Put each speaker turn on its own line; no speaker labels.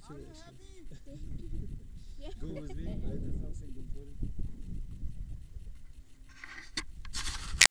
situation.
Go with me.
I have something, important.